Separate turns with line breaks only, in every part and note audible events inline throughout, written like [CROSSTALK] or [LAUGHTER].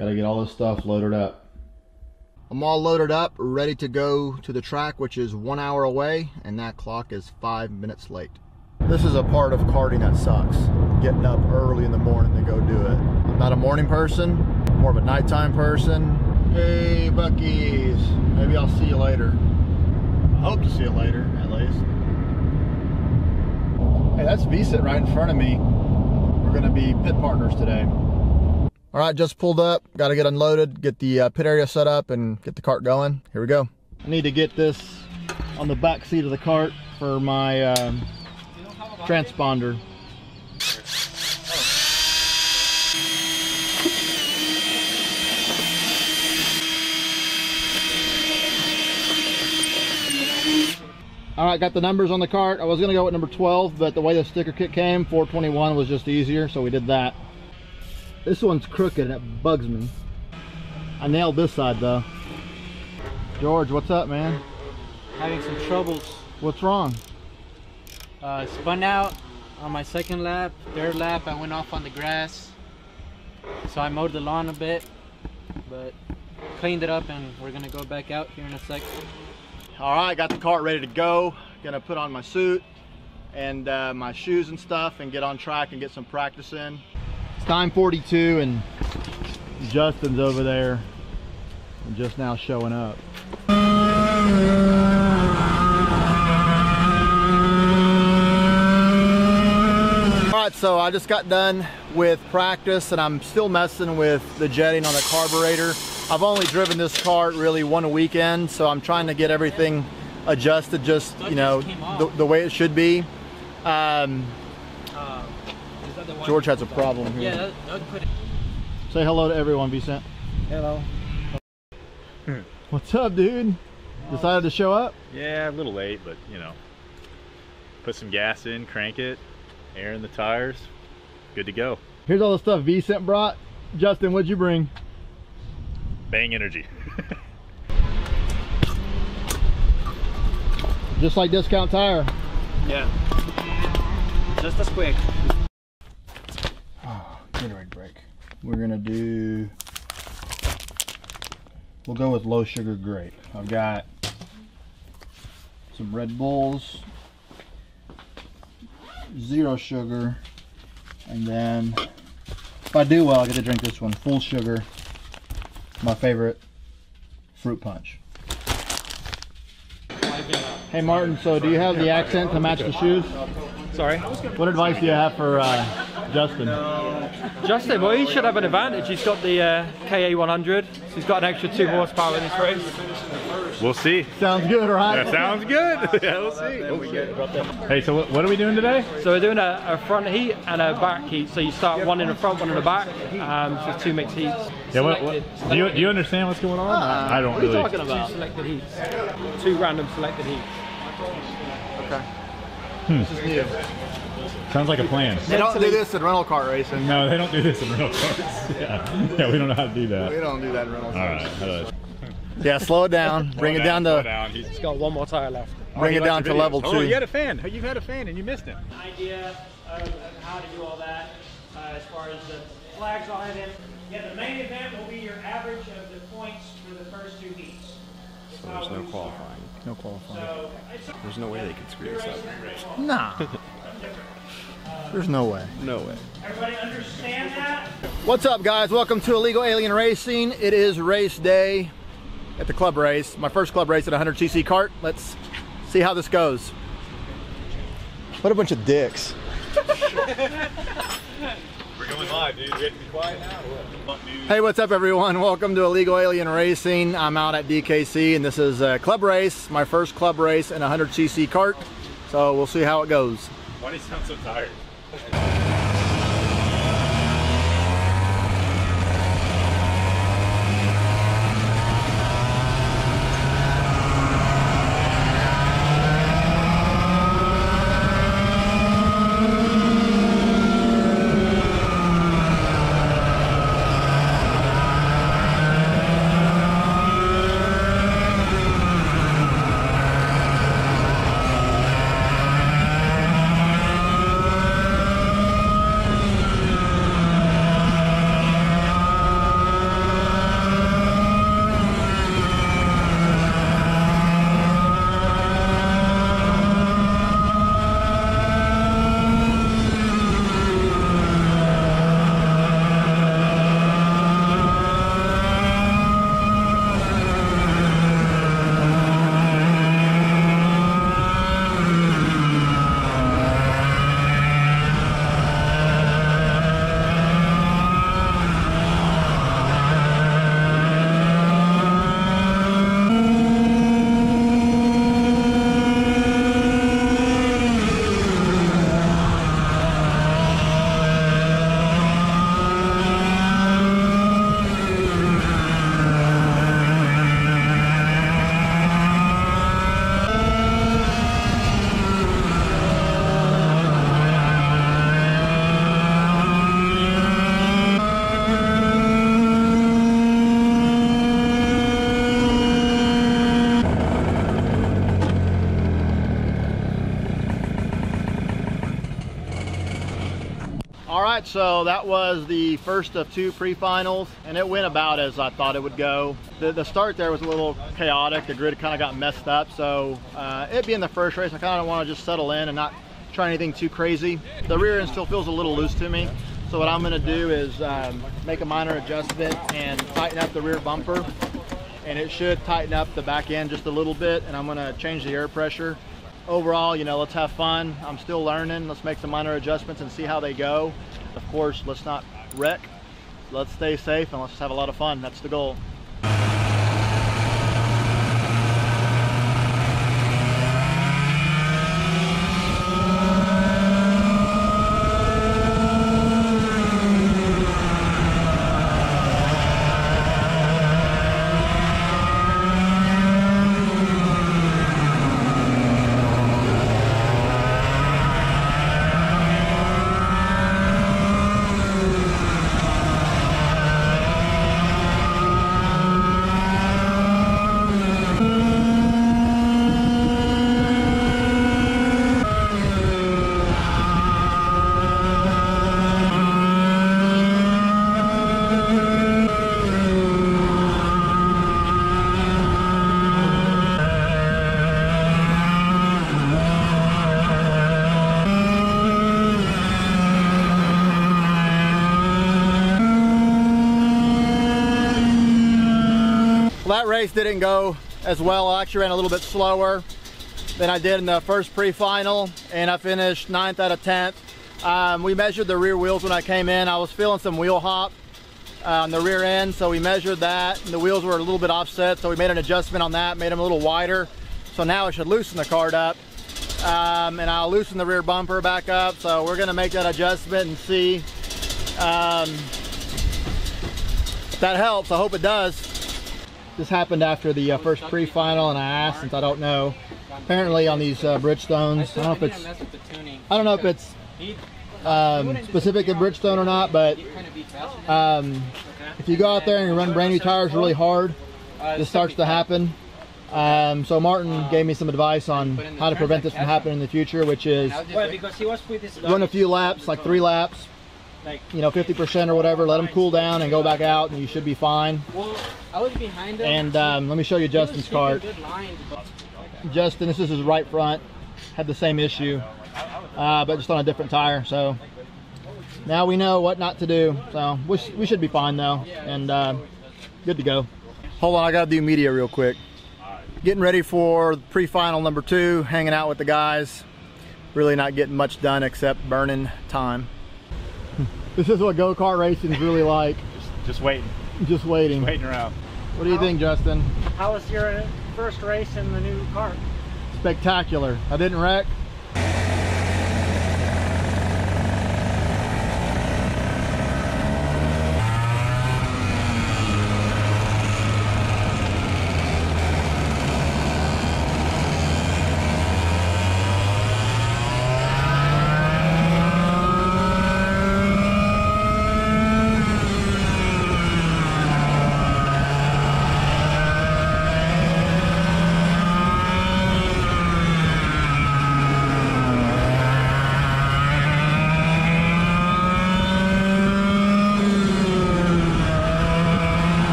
Gotta get all this stuff loaded up. I'm all loaded up, ready to go to the track, which is one hour away, and that clock is five minutes late. This is a part of karting that sucks. Getting up early in the morning to go do it. I'm not a morning person, more of a nighttime person. Hey, Buc-ee's. Maybe I'll see you later. I hope to see you later, at least. Hey, that's Vicent right in front of me. We're gonna be pit partners today. All right, just pulled up. Got to get unloaded, get the uh, pit area set up, and get the kart going. Here we go. I need to get this on the back seat of the kart for my um, transponder. All right, got the numbers on the kart. I was gonna go with number 12, but the way the sticker kit came, 421 was just easier, so we did that. This one's crooked and it bugs me. I nailed this side though. George, what's up, man?
Having some troubles.
What's wrong?
Uh, spun out on my second lap. Third lap, I went off on the grass. So I mowed the lawn a bit, but cleaned it up and we're gonna go back out here in a second.
All right, got the kart ready to go. Gonna put on my suit and uh, my shoes and stuff and get on track and get some practice in. It's 9:42 and Justin's over there and just now showing up. All right, so I just got done with practice and I'm still messing with the jetting on the carburetor. I've only driven this kart really one weekend, so I'm trying to get everything adjusted just, you know, the, the way it should be. Um, George has a problem here.
Yeah, that, that would put it.
Say hello to everyone, Vicent.
Hello.
What's up, dude? Decided to show up?
Yeah, a little late, but you know, put some gas in, crank it, air in the tires, good to go.
Here's all the stuff Vicent brought. Justin, what'd you bring?
Bang energy.
Just like Discount Tire.
Yeah. Just as quick.
We're gonna do, we'll go with low sugar grape. I've got some Red Bulls, zero sugar, and then if I do well, I get to drink this one, full sugar. My favorite, fruit punch. Hey Martin, so do you have the accent to match the shoes?
Sorry.
What advice do you have for uh, Justin?
Justin, well, he should have an advantage. He's got the uh, KA100, so he's got an extra two horsepower in this race.
We'll see.
Sounds good, right?
That sounds good. [LAUGHS] yeah, we'll see. We'll see. Hey, so what, what are we doing today?
So we're doing a, a front heat and a back heat. So you start one in the front, one in the back. Um, so two mixed heats.
Yeah, what, what, do you do you understand what's going on? I, I don't
What are you
really.
talking about?
Two selected heats. Two random selected heats.
This is new.
Sounds like a plan.
They don't do this in rental car racing.
No, they don't do this in rental cars. [LAUGHS] Yeah, yeah, we don't know how to do that.
We don't do that in rental cars.
right. how do I-
Yeah, slow it down. Bring it down
slow
to
down. He's,
He's got one more tire left.
bring it down to level
Oh,
two.
you had a fan. You've had a fan and you missed him.
idea of, of how to do all that uh, as far as the flags on it. Yeah, the main event will be your average of the points for the first two heats.
So there's no qualifying.
No qualifying.
There's no way they could screw this up.
Nah. [LAUGHS] There's no way.
No way.
everybody understand that?
What's up, guys? Welcome to Illegal Alien Racing. It is race day at the club race. My first club race at 100cc kart. Let's see how this goes. What a bunch of dicks. [LAUGHS]
We're going live, dude. We have to be quiet now. what?
Hey, what's up, everyone? Welcome to Illegal Alien Racing. I'm out at DKC, and this is a club race, my first club race in a 100cc kart. So we'll see how it goes.
Why do you sound so tired? [LAUGHS]
right, so that was the first of two pre-finals, and it went about as I thought it would go. The, the start there was a little chaotic. The grid kind of got messed up, so uh, it being the first race, I kind of want to just settle in and not try anything too crazy. The rear end still feels a little loose to me, so what I'm going to do is um, make a minor adjustment and tighten up the rear bumper, and it should tighten up the back end just a little bit, and I'm going to change the air pressure overall, you know, let's have fun. I'm still learning. Let's make some minor adjustments and see how they go. Of course, let's not wreck. Let's stay safe and let's have a lot of fun. That's the goal. That race didn't go as well. I actually ran a little bit slower than I did in the first pre-final, and I finished ninth out of 10th. Um, we measured the rear wheels when I came in. I was feeling some wheel hop uh, on the rear end, so we measured that. And the wheels were a little bit offset, so we made an adjustment on that, made them a little wider. So now I should loosen the kart up, um, and I'll loosen the rear bumper back up. So we're gonna make that adjustment and see um, if that helps. I hope it does. This happened after the uh, first pre-final, and I asked since I don't know. Apparently, on these uh, Bridgestones, I don't know if it's I don't know if it's um, specific to Bridgestone or not, but um, if you go out there and you run brand new tires really hard, this starts to happen. Um, so Martin gave me some advice on how to prevent this from happening in the future, which is
because he was with his
run a few laps, like three laps,
like
you know, 50% or whatever, let them cool down and go back out, and you should be fine.
Well, I was behind him.
And um, let me show you Justin's kart.
good lines, but-
Justin, this is his right front, had the same issue, uh, but just on a different tire. So now we know what not to do. So we, sh- we should be fine though, and uh, good to go. Hold on, I gotta do media real quick. Getting ready for pre-final number two, hanging out with the guys. Really not getting much done except burning time. This is what go-kart racing is really like.
Just waiting,
Just waiting.
waiting around.
What do you think, Justin?
How was your first race in the new car?
Spectacular. I didn't wreck.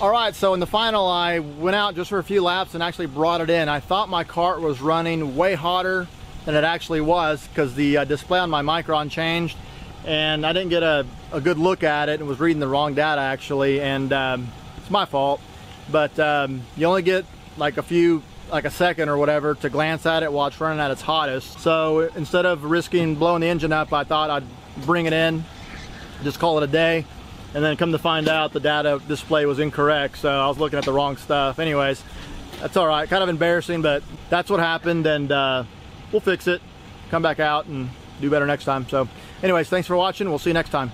All right, so in the final, I went out just for a few laps and actually brought it in. I thought my kart was running way hotter than it actually was because the uh, display on my MyChron changed and I didn't get a, a good look at it and was reading the wrong data actually and um, it's my fault. But um, you only get like a few, like a second or whatever to glance at it while it's running at its hottest. So instead of risking blowing the engine up, I thought I'd bring it in, just call it a day and then come to find out the data display was incorrect so I was looking at the wrong stuff. Anyways that's all right. Kind of embarrassing but that's what happened and uh, we'll fix it come back out and do better next time. So anyways thanks for watching. We'll see you next time